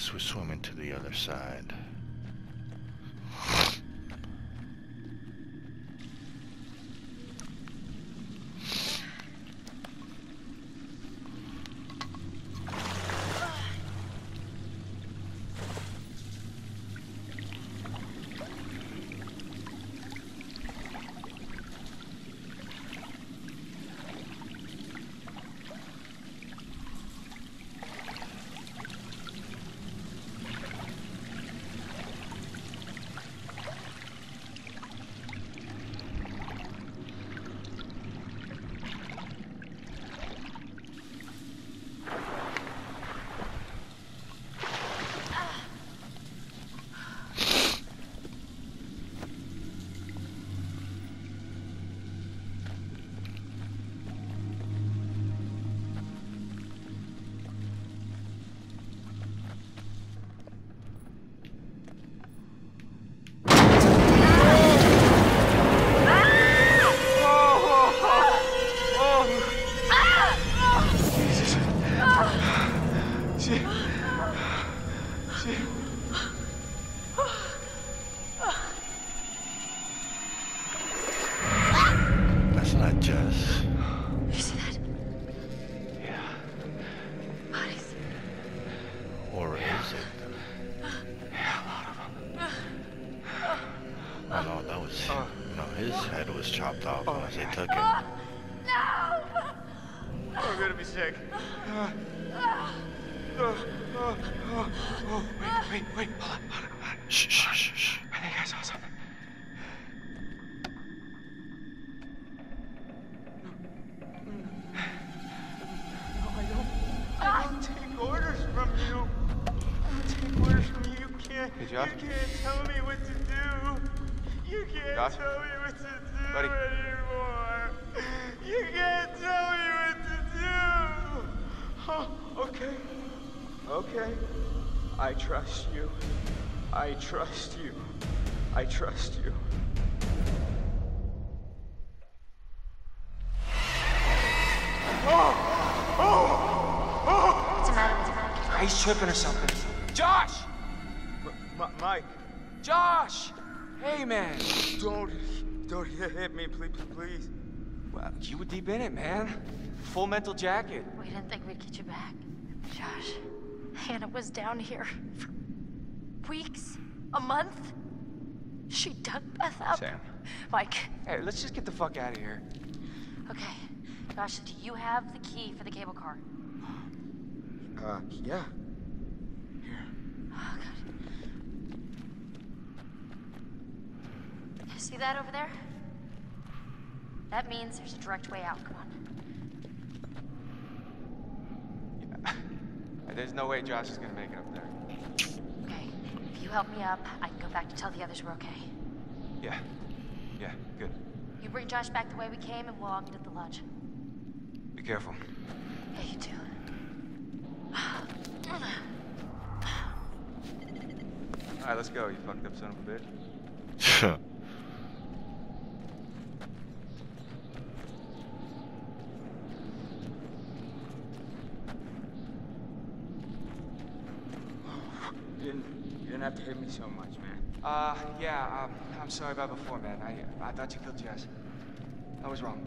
guess we're swimming to the other side. That's not Jess. You see that? Yeah. Bodies. Or is it? Yeah, a lot of them. Oh no, that was no. His head was chopped off once they took it. No! I'm gonna be sick. Wait, wait, wait. Hold on, hold on, hold on. Shh, shh, shh, shh. I think I saw something. No, I don't. I don't take orders from you. I don't take orders from you. You can't. Hey, Josh? You can't tell me what to do. You can't Josh? tell me what to do Buddy? anymore. You can't tell me what to do. Huh, okay. Okay. I trust you. I trust you. I trust you. What's the matter? What's the matter? He's tripping or something. Josh! M- Mike, Josh! Hey, man. don't, don't hit me, please, please. Well, you were deep in it, man. Full mental jacket. We didn't think we'd get you back. Josh, Hannah was down here for weeks, a month. She dug Beth up. Sam. Mike, Hey, let's just get the fuck out of here. okay. Josh, do you have the key for the cable car? Uh, yeah. Here. Oh, God. You see that over there? That means there's a direct way out. Come on. There's no way Josh is gonna make it up there. Okay. If you help me up, I can go back to tell the others we're okay. Yeah. Yeah, good. You bring Josh back the way we came, and we'll all meet at the lodge. Be careful. Yeah, you too. Alright, let's go, you fucked up son of a bitch. You didn't, you didn't have to hit me so much, man. Uh, yeah, um, I'm sorry about before, man. I, I thought you killed Jess. I was wrong.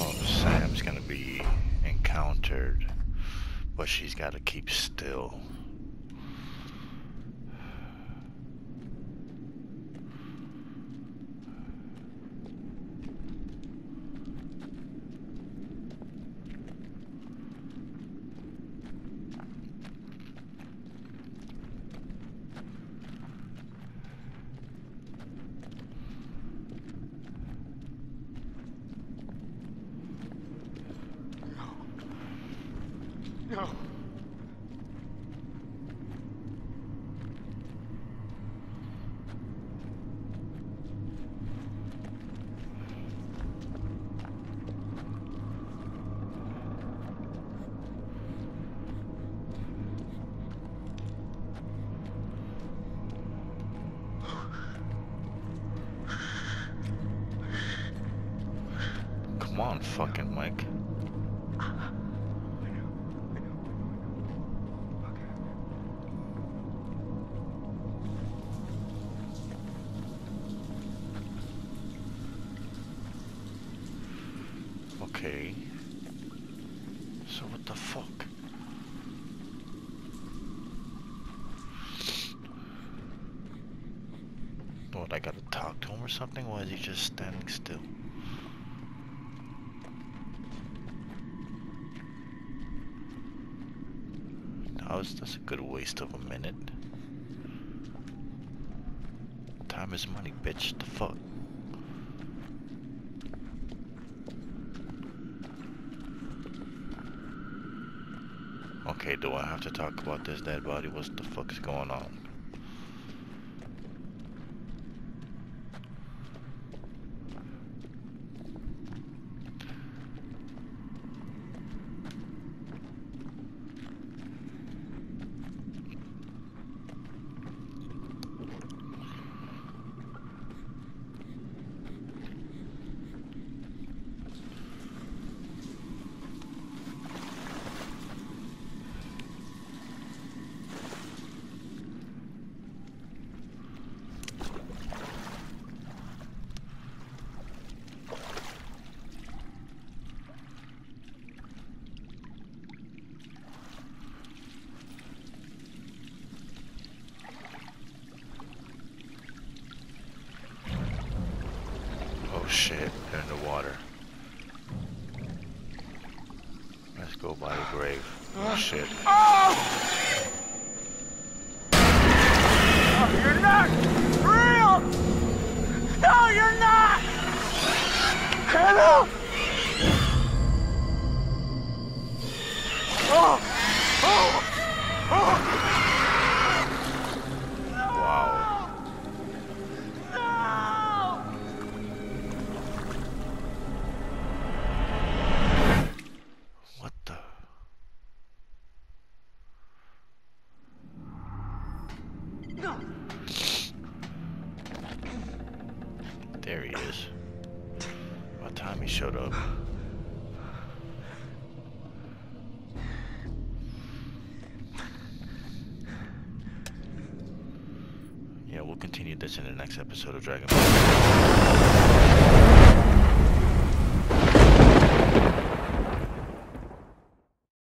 Oh, Sam's gonna be encountered, she's gotta keep still. On, fucking. Okay. Okay. So what the fuck? What, I gotta talk to him or something? Why is he just standing still? That that's a good waste of a minute. Time is money, bitch. The fuck? Okay, do I have to talk about this dead body? What the fuck is going on? Oh shit, they're in the water. Let's go by the grave. Oh shit. Oh, you're not real! No, you're not! Hannah! Showed up. Yeah, we'll continue this in the next episode of Dragon Ball.